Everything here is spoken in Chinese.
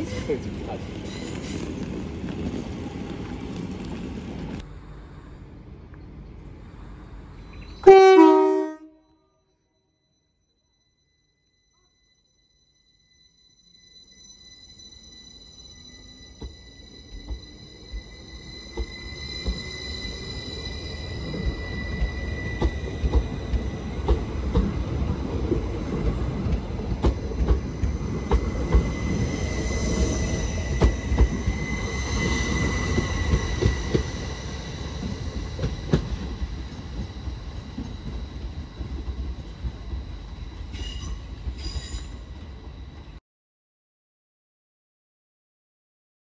20대에집 중.